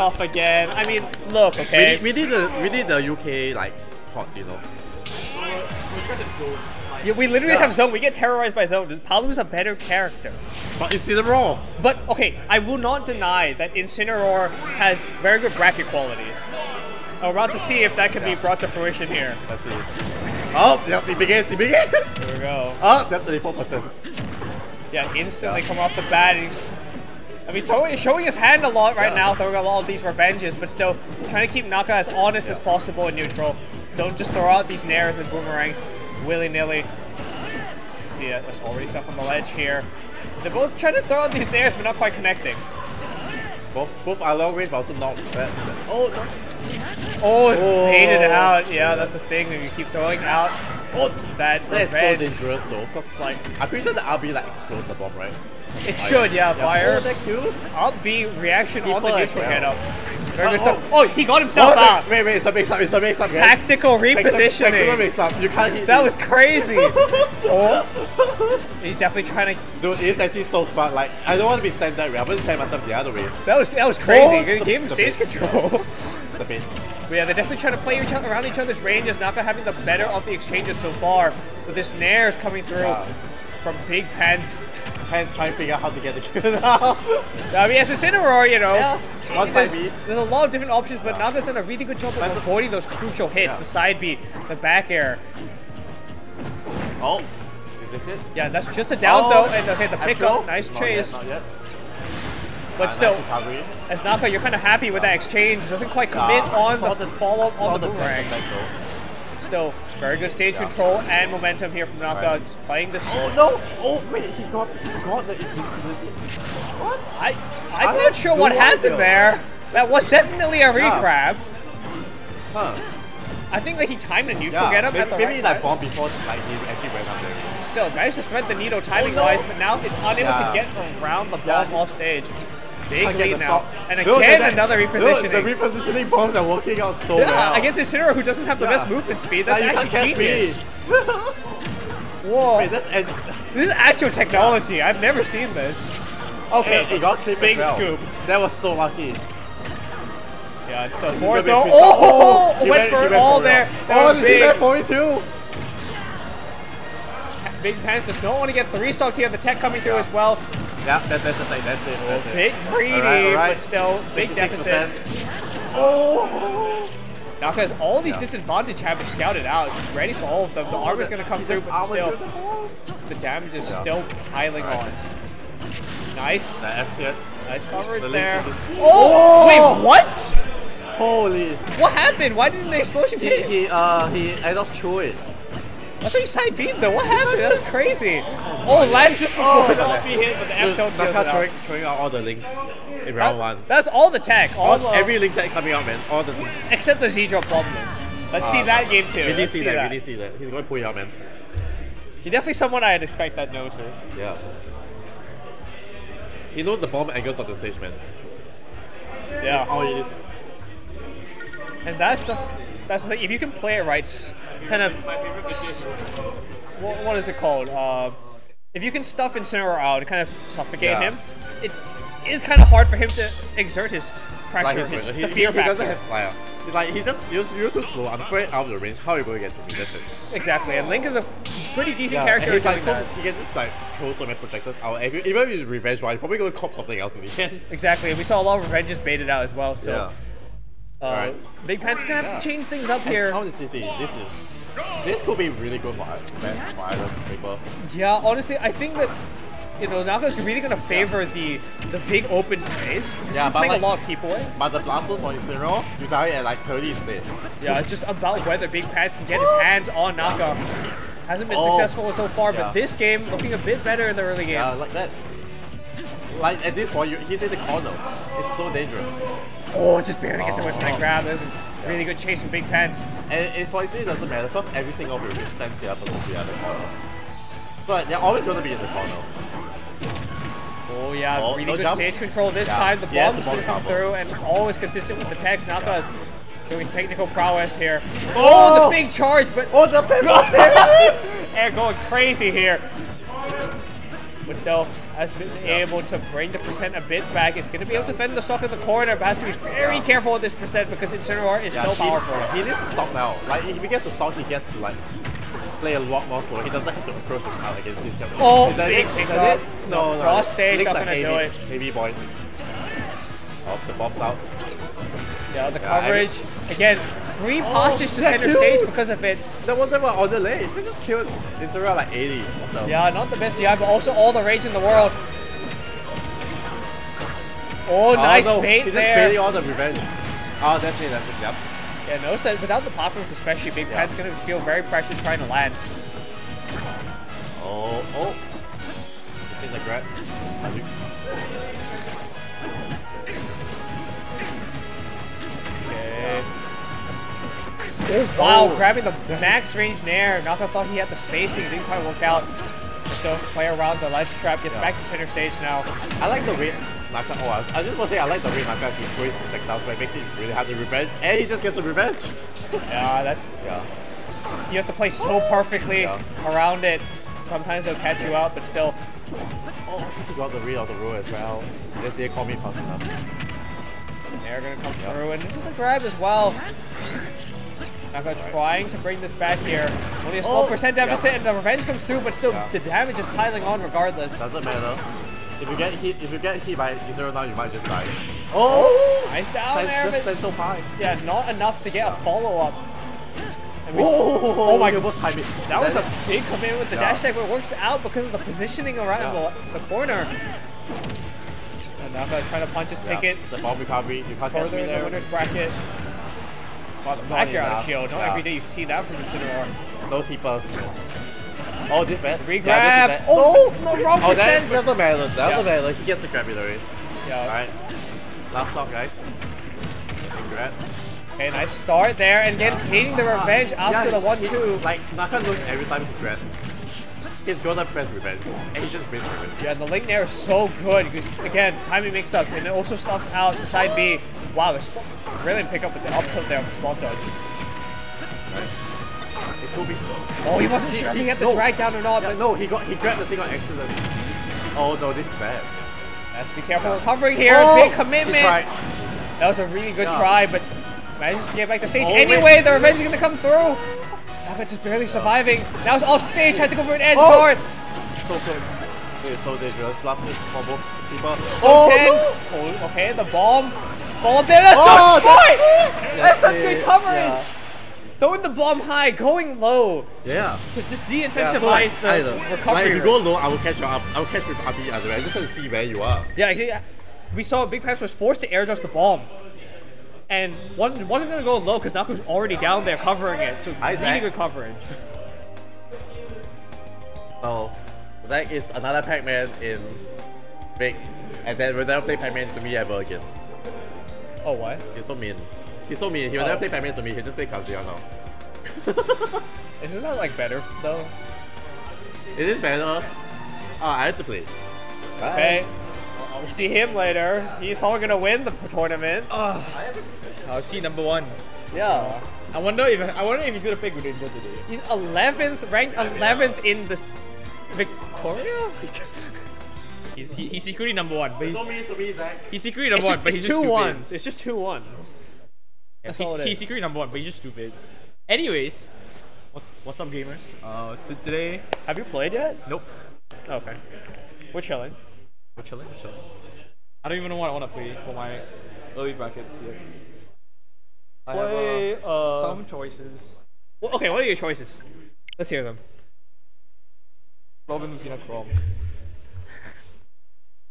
stuff again. I mean, look, okay. We did, we need the we need the UK like pots, you know. Yeah, we literally Yeah. have Zone. We get terrorized by Zone. Palu's a better character. But it's in the raw. But okay, I will not deny that Incineroar has very good graphic qualities. I'm about to see if that can be brought to fruition here. Let's see. Oh, yep, he begins, he begins. Here we go. Oh, yep, 34%. Yeah, instantly come off the bat. I mean, throwing, showing his hand a lot right Yeah. now, throwing a lot of these revenges, but still trying to keep Naka as honest as possible in neutral. Don't just throw out these nairs and boomerangs willy-nilly. See it, there's already stuff on the ledge here. They're both trying to throw out these nairs, but not quite connecting. Both both are long range, but also not bad. Oh, no. Oh, Oh. faded out. Yeah, that's the thing. You keep throwing out Oh, that that's so dangerous though, cause like I'm pretty sure the RB like explodes the bomb, right? It should, yeah, fire. Oh, that kills. Reaction on the People neutral well. up. Uh, oh. Oh, he got himself Oh, out. wait, wait, it's a mix up, it's a mix up. guys. Tactical repositioning. mix up. You can't hit. That me. was crazy. oh, he's definitely trying to. Dude, it's actually so smart. Like, I don't want to be sent that way. I'm gonna send myself the other way. That was that was crazy. Oh, the- gave him stage bits. control. The bits. But yeah, they're definitely trying to play each other around each other's ranges. Naka having the better of the exchanges so far. But this Nair is coming through Yeah. from Big Pants. Pants trying to figure out how to get the kill now. I mean, as a Cineroar, you know, yeah. There's, B. there's a lot of different options, but Naka's done a really good job of avoiding those crucial hits, Yeah. the side B, the back air. Oh, is this it? Yeah, that's just a down Oh, though, and okay, the pickup, nice Not chase. Yet, not yet. But Ah, still, nice as Naka, you're kind of happy with that exchange. Doesn't quite commit on the, follow up saw on the the boomerang. pressure back though. Still, very good stage Yeah. control and momentum here from Naka. Right. Just playing this. Oh no! Oh wait, he got he got the invincibility. What? I, I'm I not sure what happened there. That was definitely a Yeah. regrab. Huh? I think like he timed a neutral Yeah. get up maybe at the maybe right like bomb before like he actually went up there. Still, managed to thread the needle oh, timing no. wise, but now is unable Yeah. to get around the Yeah. bomb off stage. Big Can't lead now. And again, that- another repositioning. the repositioning bombs are working out so yeah, well. against Incineroar, who doesn't have the Yeah. best movement speed. That's you actually genius. Whoa. Wait, This is actual technology. I've never seen this. Okay, and he got big well. scoop. That was so lucky. Yeah, it's the This is fourth gonna be though. free stuff. Oh, oh, he went for it all there. That Oh, was he big. went for it too. Big Pants does not want to get three stocked here. The tech coming through as well. Yeah, that, that's the thing. That's it. That's oh, it. Big greedy, Alright, alright. but still big 66%. deficit. Oh. Now, because all these Yeah. disadvantage have been scouted out, just ready for all of them. The Oh, armor's going to come through, but still, the the damage is Yeah. still piling Alright. on. Nice, The FTX. nice coverage The there. Lynx Oh, Oh! wait, oh! what? Holy. What happened? Why didn't the explosion He hit? he uh he I just threw it. I think he side beat though. What happened? That's crazy. Oh, lands just before Oh, the off hit, but the F tone seals it Naka out. throwing, throwing out all the links in round one. That's all the tech. All, All, the, every link that coming out, man. All the links. except the Z drop problems. Let's see Uh, that game too. We did Let's see see that. that. We did see that. He's going to pull it out, man. He definitely someone I'd expect that knows it. Yeah. He knows the bomb angles of the stage, man. Yeah. Oh, he did. And that's the that's the thing. If you can play it right, kind of. What, what is it called? Uh, if you can stuff Incineroar out and kind of suffocate Yeah. him, it is kind of hard for him to exert his Like pressure, his, his, he, the fear he factor. doesn't have fire. It's like he just you're, you're too slow. I'm afraid out of the range. How are you going to get to me? That's it. Exactly, and Link is a pretty decent Yeah, character. he's like so that. he can just like throw so many projectors out. If you, even if he's revenge, right, he's probably gonna cop something else in the end. Exactly, and we saw a lot of revenges baited out as well. So, Yeah. Uh, Alright. Big Pant's gonna have Yeah. to change things up And here. Town City, this is this could be really good for for for Iron Paper. Yeah, honestly, I think that you know Naka's really gonna favor the the big open space because Yeah, he's but playing like- a lot of keep away. But the Blastos for Incineroar, you die at like 30 instead. Yeah, just about whether Big Pants can get his hands on Naka. Hasn't been Oh. successful so far, Yeah. but this game looking a bit better in the early game. Yeah, like that. Like at this point, you, he's in the corner. It's so dangerous. Oh, just barely gets away from that Oh. grab. There's a really good chase from Big Pants. And Incineroar, it doesn't matter because every single move is sent the other to the other corner. But they're always gonna be in the corner. Oh yeah, Oh, really no good jump. stage control this Yeah. time. The Yeah, bomb's the gonna come combo. through and always consistent with the text. Naka's showing his technical prowess here. Oh, Oh! the big charge, but Oh, the pin Air going crazy here. But still, has been able to bring the percent a bit back. It's going to be able to defend the stock in the corner, but has to be very careful with this percent because Incineroar is Yeah, so he- powerful. He needs to stop now. Like if he gets the stock, he gets to like play a lot more slow. He doesn't have to approach his out against these guys. Oh, Is that big it? Is pick that up. No, no. Cross stage, like gonna do it. Heavy boy. Oh, the bomb's out. Yeah, the Yeah, I coverage. Again, three oh, passes to center cute. stage because of it. That wasn't even on the ledge. They just killed It's around like 80. What the? Yeah, not the best DI, but also all the rage in the world. Oh, oh nice no. bait He's just there. baiting all the revenge. Oh, that's it. That's it. Yep. Yeah, notice that without the platforms, especially, Big Yeah. Pan's gonna feel very pressured trying to land. Oh, oh. He's in the grabs. Wow, Oh, grabbing the max range nair. Naka thought he had the spacing, didn't quite work out. So to play around the ledge trap, gets Yeah. back to center stage now. I like the way Naka. Oh, I, was, I just want to say I like the way Naka actually throws projectiles, but it makes it really hard to revenge, and he just gets the revenge. Yeah, that's Yeah. you have to play so perfectly Yeah. around it. Sometimes they'll catch you out, but still. Oh, he got the read of the rule as well. They, they call me fast enough. They're gonna come Yeah. through and into the grab as well. Naka trying to bring this back here. Only a small Oh, percent yeah. deficit, and the revenge comes through, but still Yeah. the damage is piling on regardless. Doesn't matter. If you get hit, if you get hit by zero now, you might just die. Oh, oh! Nice down Sen- there, just but sent so high. yeah, not enough to get a follow up. We Oh, oh my god, timed it. That was a big commitment with the Yeah. dash tag, but it works out because of the positioning around Yeah. the, the corner. And Naka trying to punch his Yeah, ticket The bomb recovery. You can't catch me in the winner's bracket. Wow, the enough. shield. Not Yeah. every day you see that from Incineroar. No keepers. Oh, this bad. Regrab. Yeah, this oh, no, oh, wrong Oh, that percent. doesn't matter. That doesn't Yeah. matter. He gets the grab either ways. Yeah. Alright. Last stop, guys. Grab. Okay, nice start there, and again, hitting the revenge after Yeah, the 1-2. Like, Naka knows every time he grabs. He's gonna press revenge. And he just brings revenge. Yeah, the link there is so good because again, timing mix-ups, and it also stops out the side B. Wow, the spot really pick up with the up tilt there the spot dodge. Right? It could be. Oh, he wasn't sure if he had the no. drag down or not, Yeah, but no, he got he grabbed the thing on accident. Oh no, this is bad. has to be careful recovering here. Oh, Big commitment. He tried. That was a really good Yeah. try, but manages to get back to stage. Oh, anyway, the revenge is gonna come through. Naka just barely surviving. That was off stage, had to go for an edge Oh. guard. So close. It is so dangerous. Last hit for both people. So oh, tense. Oh, okay, the bomb. Ball up there. That's Oh, so smart. that's- That's, such that's good it. coverage. Yeah. Throwing the bomb high, going low Yeah. to just de-incentivize so like, the don't know. recovery. Like, if you go low, I will catch you up. I will catch with RP other way. I just have to see where you are. Yeah, yeah. We saw Big Pants was forced to air dodge the bomb. And wasn't wasn't gonna go low because Naka's already down there covering it. So really Zach. good coverage. Oh, Zach is another Pac-Man in Big, and then we'll never play Pac-Man to me ever again. Oh what? He's so mean. He's so mean. He will Oh. never play Pac-Man to me. He'll just play Kazuya now. Isn't that like better though? It is better. Ah, I have to play. Bye. Okay. We'll see him later. He's probably gonna win the tournament. I have to s- I'll see number one. Yeah. I wonder if I wonder if he's gonna pick Greninja today. He's 11th, ranked 11th in the Victoria. He's he, he's secretly number one, but he's So mean to me, Zach. he's secretly number It's one, just, but it's he's two just stupid. ones. It's just two ones. Yeah, That's he's, all it he's secretly number one, but he's just stupid. Anyways, what's what's up, gamers? Uh, t- today, Have you played yet? nope. Okay. We're chilling. We're chilling. We're chilling. I don't even know what I want to play for my early brackets yet. I have, Play, uh, uh, some choices. Well, okay, what are your choices? Let's hear them. Robin Lucina Chrom.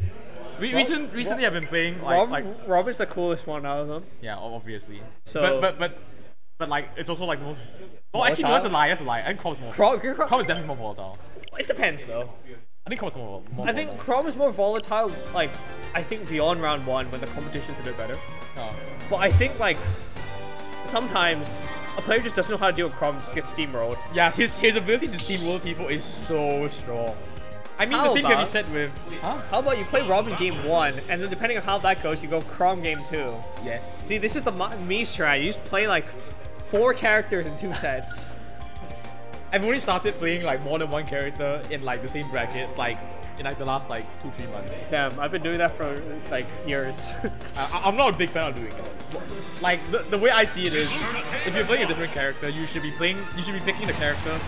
Re- recent, recently, I've been playing like, Rob, like Robin's the coolest one out of them. yeah, obviously. So- but but but but like it's also like the most. Oh, actually, no, that's a Volatile? lie. That's a lie. Think Chrom's more. Chrome is definitely more volatile. it depends though. I think Chrom's more. more I think. Chrom is more volatile, like, I think beyond round one when the competition's a bit better. Oh. But I think, like, sometimes a player just doesn't know how to deal with Chrom, just gets steamrolled. Yeah, his his ability to steamroll people is so strong. I mean, How the same can be about- said with. Huh? How about you play Robin game one, and then depending on how that goes, you go Chrome game two. Yes. See, this is the me strat. You just play like four characters in two sets. I've only started playing like more than one character in like the same bracket like in like the last like two three months. Damn, I've been doing that for like years. I, I'm not a big fan of doing it. Like the, the way I see it is, if you're playing a different character, you should be playing, you should be picking the character